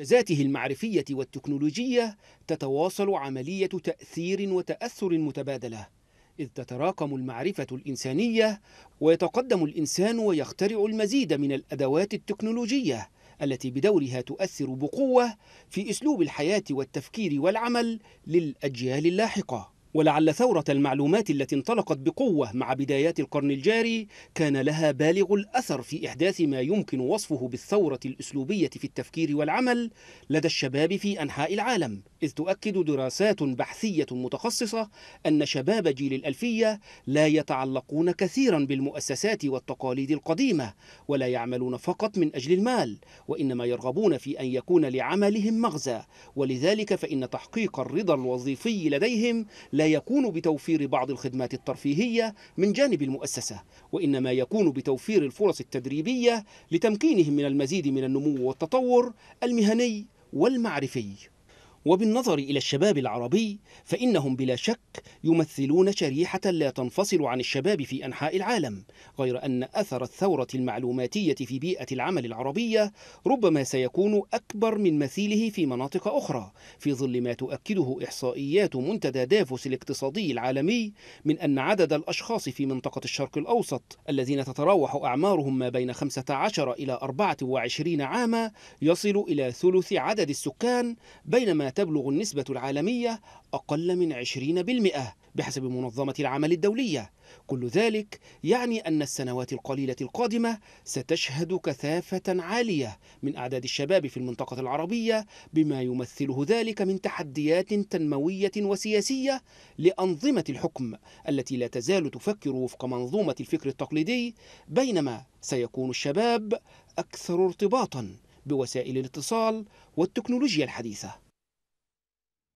جزاته المعرفية والتكنولوجية تتواصل عملية تأثير وتأثر متبادلة إذ تتراكم المعرفة الإنسانية ويتقدم الإنسان ويخترع المزيد من الأدوات التكنولوجية التي بدورها تؤثر بقوة في أسلوب الحياة والتفكير والعمل للأجيال اللاحقة. ولعل ثورة المعلومات التي انطلقت بقوة مع بدايات القرن الجاري كان لها بالغ الأثر في إحداث ما يمكن وصفه بالثورة الأسلوبية في التفكير والعمل لدى الشباب في أنحاء العالم. إذ تؤكد دراسات بحثية متخصصة أن شباب جيل الألفية لا يتعلقون كثيرا بالمؤسسات والتقاليد القديمة ولا يعملون فقط من أجل المال وإنما يرغبون في أن يكون لعملهم مغزى. ولذلك فإن تحقيق الرضا الوظيفي لديهم لا يكون بتوفير بعض الخدمات الترفيهية من جانب المؤسسة وإنما يكون بتوفير الفرص التدريبية لتمكينهم من المزيد من النمو والتطور المهني والمعرفي. وبالنظر إلى الشباب العربي فإنهم بلا شك يمثلون شريحة لا تنفصل عن الشباب في أنحاء العالم غير أن أثر الثورة المعلوماتية في بيئة العمل العربية ربما سيكون أكبر من مثيله في مناطق أخرى في ظل ما تؤكده إحصائيات منتدى دافوس الاقتصادي العالمي من أن عدد الأشخاص في منطقة الشرق الأوسط الذين تتراوح أعمارهم ما بين 15 إلى 24 عاما يصل إلى ثلث عدد السكان بينما تبلغ النسبة العالمية أقل من 20% بحسب منظمة العمل الدولية. كل ذلك يعني أن السنوات القليلة القادمة ستشهد كثافة عالية من أعداد الشباب في المنطقة العربية بما يمثله ذلك من تحديات تنموية وسياسية لأنظمة الحكم التي لا تزال تفكر وفق منظومة الفكر التقليدي بينما سيكون الشباب أكثر ارتباطا بوسائل الاتصال والتكنولوجيا الحديثة.